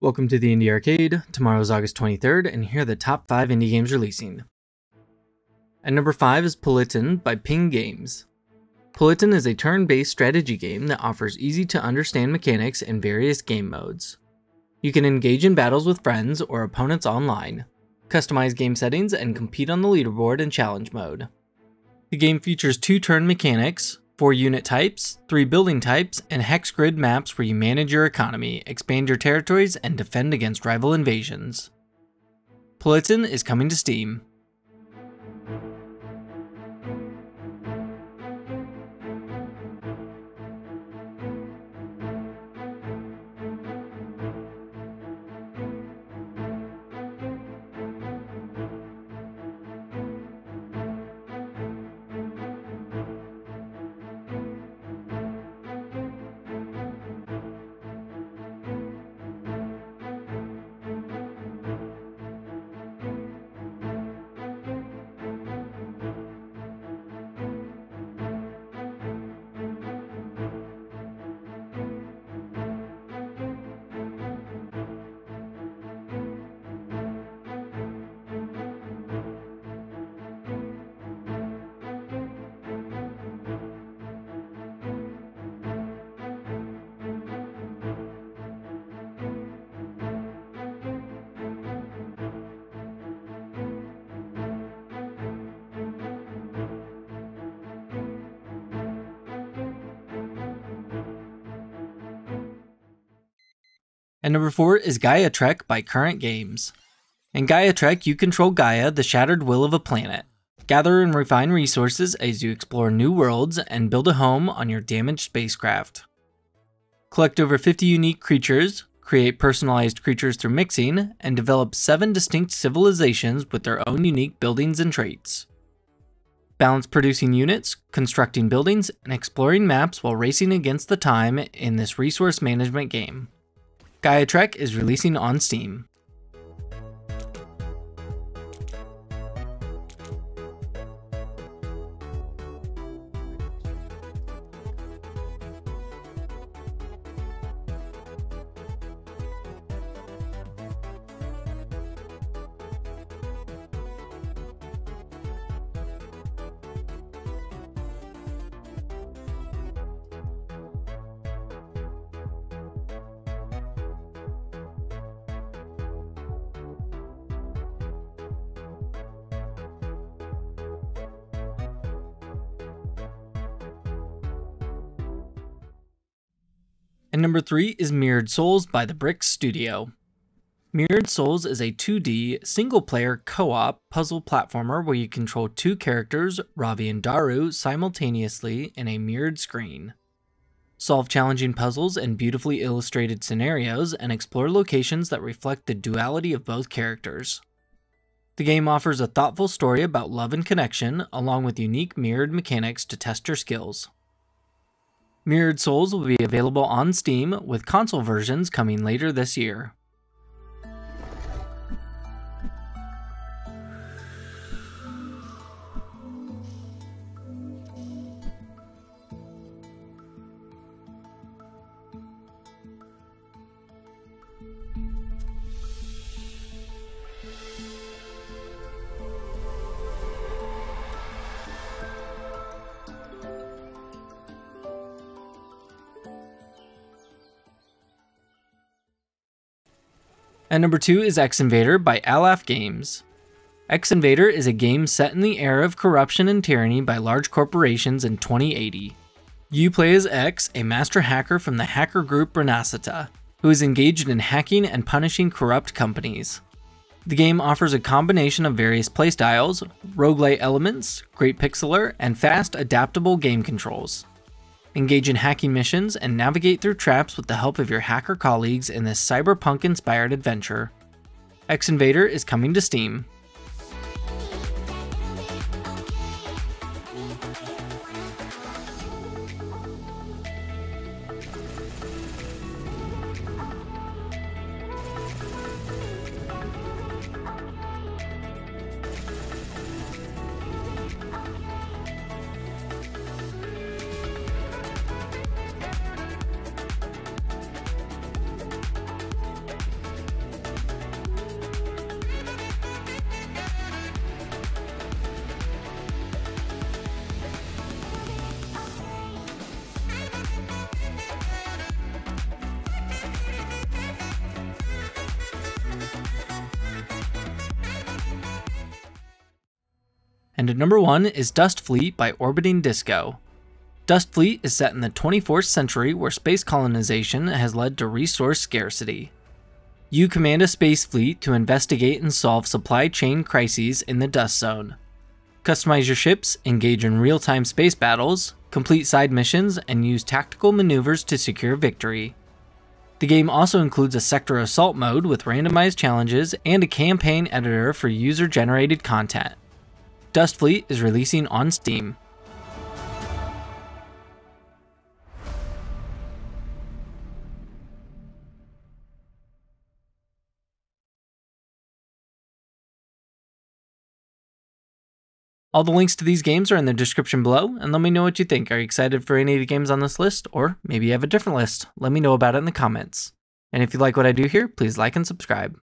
Welcome to the Indie Arcade. Tomorrow's August 23rd, and here are the top 5 indie games releasing. At number 5 is Politon by Ping Games. Politon is a turn based strategy game that offers easy to understand mechanics and various game modes. You can engage in battles with friends or opponents online, customize game settings, and compete on the leaderboard in challenge mode. The game features two turn mechanics, four unit types, three building types, and hex grid maps where you manage your economy, expand your territories, and defend against rival invasions. Politon is coming to Steam. And number 4 is Gaia Trek by Current Games. In Gaia Trek, you control Gaia, the shattered will of a planet. Gather and refine resources as you explore new worlds and build a home on your damaged spacecraft. Collect over 50 unique creatures, create personalized creatures through mixing, and develop 7 distinct civilizations with their own unique buildings and traits. Balance producing units, constructing buildings, and exploring maps while racing against the time in this resource management game. Gaia Trek is releasing on Steam. And number three is Mirrored Souls by the Brick Studio. Mirrored Souls is a 2D, single player co op puzzle platformer where you control two characters, Ravi and Daru, simultaneously in a mirrored screen. Solve challenging puzzles and beautifully illustrated scenarios, and explore locations that reflect the duality of both characters. The game offers a thoughtful story about love and connection, along with unique mirrored mechanics to test your skills. Mirrored Souls will be available on Steam, with console versions coming later this year. And number two is X Invader by Alaf Games. X Invader is a game set in the era of corruption and tyranny by large corporations in 2080. You play as X, a master hacker from the hacker group Renacita, who is engaged in hacking and punishing corrupt companies. The game offers a combination of various playstyles, roguelite elements, great pixel art, and fast, adaptable game controls. Engage in hacking missions and navigate through traps with the help of your hacker colleagues in this cyberpunk inspired adventure. X Invader is coming to Steam. And number 1 is Dust Fleet by Orbiting Disco. Dust Fleet is set in the 24th century where space colonization has led to resource scarcity. You command a space fleet to investigate and solve supply chain crises in the Dust Zone. Customize your ships, engage in real time space battles, complete side missions, and use tactical maneuvers to secure victory. The game also includes a sector assault mode with randomized challenges and a campaign editor for user generated content. Dust Fleet is releasing on Steam. All the links to these games are in the description below, and let me know what you think. Are you excited for any of the games on this list? Or maybe you have a different list? Let me know about it in the comments. And if you like what I do here, please like and subscribe.